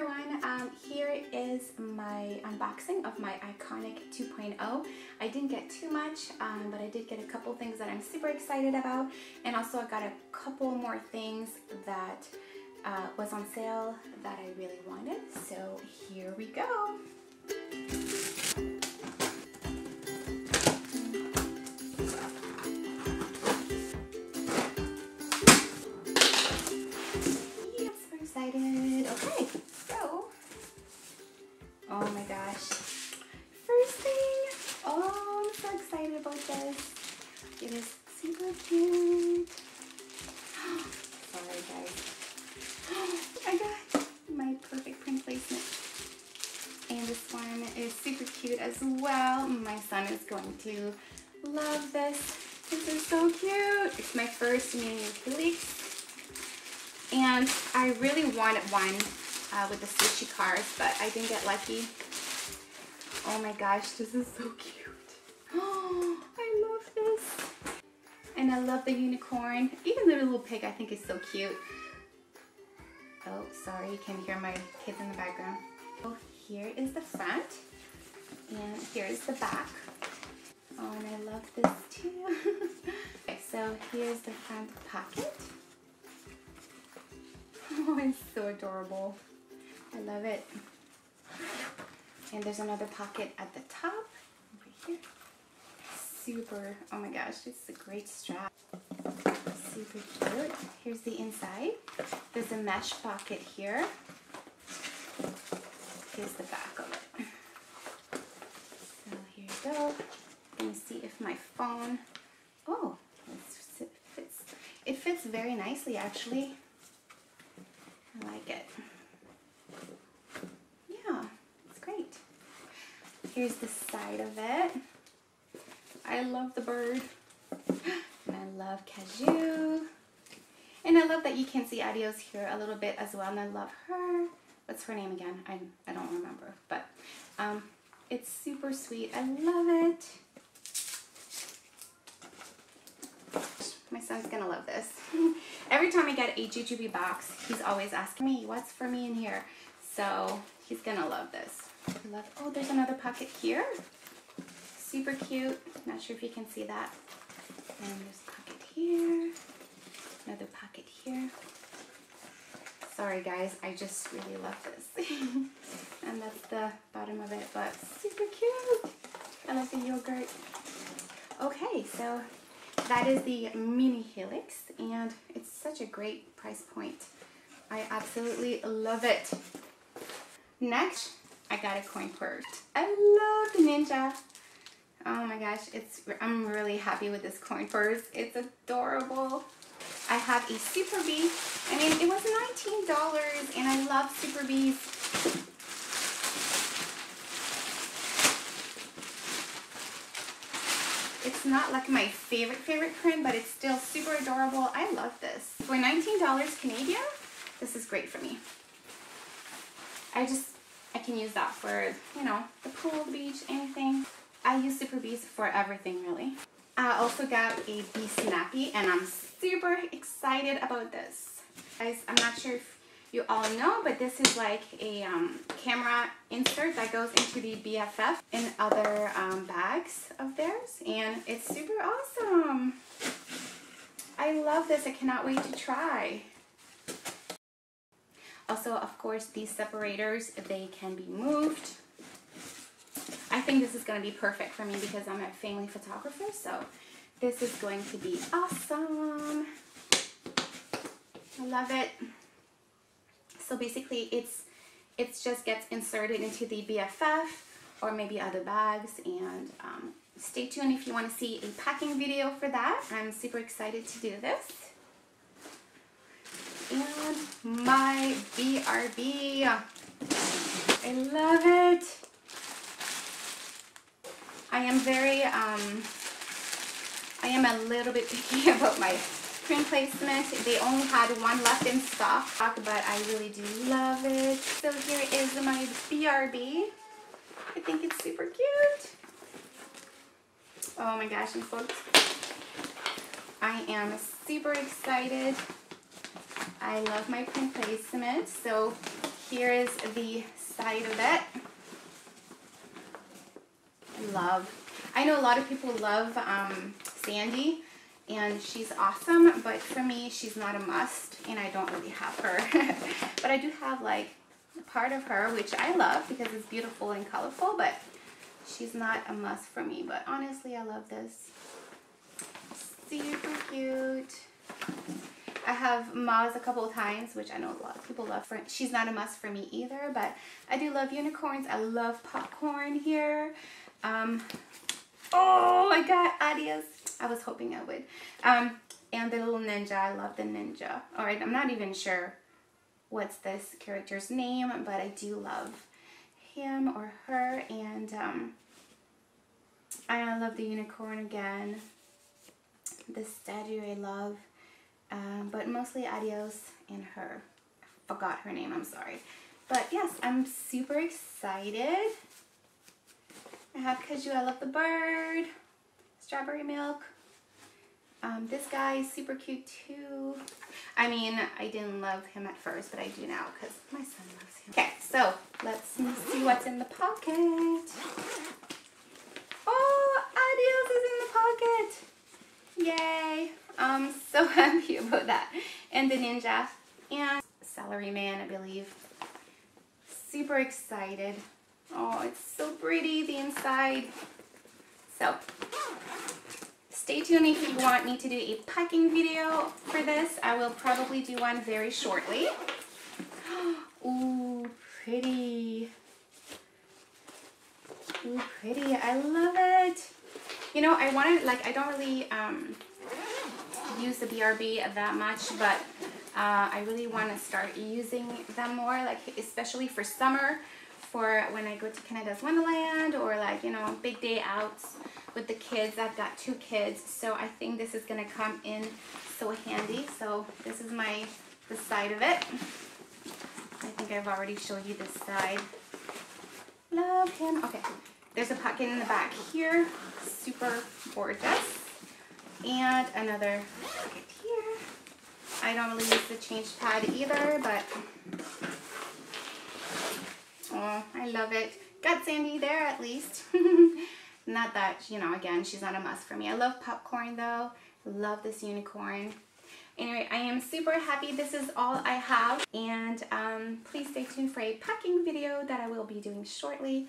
everyone, um, here is my unboxing of my Iconic 2.0. I didn't get too much, um, but I did get a couple things that I'm super excited about. And also I got a couple more things that uh, was on sale that I really wanted. So here we go. Oh my gosh. First thing, oh, I'm so excited about this. It is super cute. Sorry guys. I got my perfect print placement. And this one is super cute as well. My son is going to love this. This is so cute. It's my first mini Helix and I really wanted one uh, with the squishy cars, but I didn't get lucky. Oh my gosh, this is so cute. Oh, I love this. And I love the unicorn. Even the little pig I think is so cute. Oh, sorry, you can hear my kids in the background. Oh, here is the front. And here is the back. Oh, and I love this too. okay, so here's the front pocket. Oh, it's so adorable. I love it. And there's another pocket at the top, right here. Super, oh my gosh, it's a great strap. Super cute. Here's the inside. There's a mesh pocket here. Here's the back of it. So here you go. Let me see if my phone, oh, it fits, it fits very nicely actually. I like it. Yeah, it's great. Here's the side of it. I love the bird. And I love Kaju. And I love that you can see Adios here a little bit as well. And I love her. What's her name again? I, I don't remember. But um, it's super sweet. I love it. My son's gonna love this. Every time I get a Jujube box, he's always asking me, what's for me in here? So he's gonna love this. Love, oh, there's another pocket here. Super cute. Not sure if you can see that. And there's a pocket here. Another pocket here. Sorry guys, I just really love this. and that's the bottom of it, but super cute. I love the yogurt. Okay, so that is the mini helix and it's such a great price point. I absolutely love it. Next, I got a coin purse. I love the Ninja. Oh my gosh, it's I'm really happy with this coin purse. It's adorable. I have a Super Be. I mean, it was $19 and I love Super Bees. It's not like my favorite, favorite print, but it's still super adorable. I love this. For $19 Canadian, this is great for me. I just, I can use that for, you know, the pool, the beach, anything. I use Super Bees for everything, really. I also got a Be Snappy, and I'm super excited about this. Guys, I'm not sure if you all know, but this is like a um, camera insert that goes into the BFF and other um, bags of theirs, and it's super awesome. I love this. I cannot wait to try. Also, of course, these separators, they can be moved. I think this is going to be perfect for me because I'm a family photographer, so this is going to be awesome. I love it. So basically it's it just gets inserted into the BFF or maybe other bags and um, stay tuned if you want to see a packing video for that. I'm super excited to do this. And my BRB. I love it. I am very, um, I am a little bit picky about my print placement. They only had one left in stock, but I really do love it. So here is my BRB. I think it's super cute. Oh my gosh, I'm so I am super excited. I love my print placement. So here is the side of it. I love. I know a lot of people love um, Sandy and she's awesome, but for me, she's not a must and I don't really have her. but I do have like part of her, which I love because it's beautiful and colorful, but she's not a must for me. But honestly, I love this. Super cute. I have Maz a couple of times, which I know a lot of people love. For She's not a must for me either, but I do love unicorns. I love popcorn here. Um, oh my god, adios. I was hoping I would. Um, and the little ninja. I love the ninja. Alright, I'm not even sure what's this character's name, but I do love him or her. And um, I love the unicorn again. The statue I love. Um, but mostly Adios and her. I forgot her name, I'm sorry. But yes, I'm super excited. I have Kaju, I love the bird. Strawberry milk. Um, this guy is super cute too. I mean, I didn't love him at first, but I do now because my son loves him. Okay, so let's see what's in the pocket. Oh, Adios is in the pocket. Yay. I'm so happy about that. And the ninja and Celery Man, I believe. Super excited. Oh, it's so pretty, the inside. So, stay tuned if you want me to do a packing video for this. I will probably do one very shortly. Ooh, pretty. Ooh, pretty. I love. You know, I wanted, like, I don't really um, use the BRB that much, but uh, I really want to start using them more, like, especially for summer for when I go to Canada's Wonderland or like, you know, big day outs with the kids. I've got two kids, so I think this is going to come in so handy. So this is my, the side of it. I think I've already showed you this side. Love him. Okay, there's a pocket in the back here. Super gorgeous. And another pocket here. I don't really use the change pad either, but Oh, I love it. Got Sandy there at least. not that, you know, again, she's not a must for me. I love popcorn though. Love this unicorn. Anyway, I am super happy this is all I have. And um, please stay tuned for a packing video that I will be doing shortly.